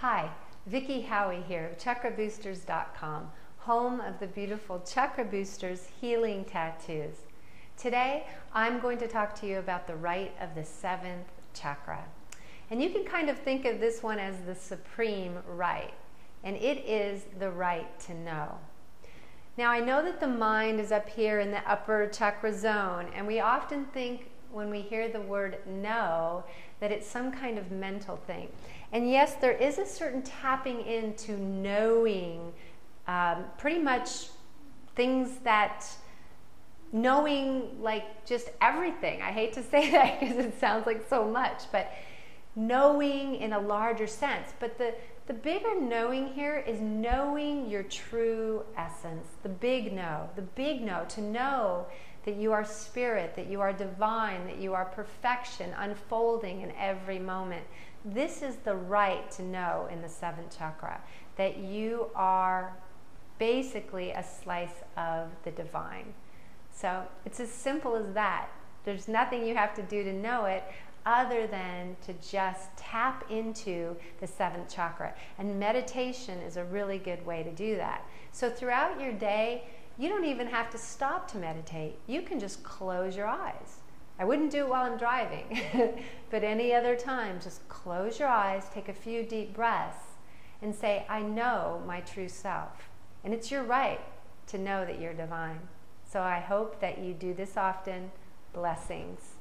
Hi, Vicki Howie here, chakraboosters.com, home of the beautiful Chakra Boosters healing tattoos. Today, I'm going to talk to you about the right of the seventh chakra. And you can kind of think of this one as the supreme right, and it is the right to know. Now, I know that the mind is up here in the upper chakra zone, and we often think when we hear the word know that it's some kind of mental thing. And yes, there is a certain tapping into knowing um, pretty much things that knowing like just everything. I hate to say that because it sounds like so much, but knowing in a larger sense. But the, the bigger knowing here is knowing your true essence, the big know, the big know, to know that you are spirit, that you are divine, that you are perfection unfolding in every moment. This is the right to know in the seventh chakra that you are basically a slice of the divine. So it's as simple as that. There's nothing you have to do to know it other than to just tap into the seventh chakra. And meditation is a really good way to do that. So throughout your day, you don't even have to stop to meditate. You can just close your eyes. I wouldn't do it while I'm driving, but any other time, just close your eyes, take a few deep breaths, and say, I know my true self. And it's your right to know that you're divine. So I hope that you do this often. Blessings.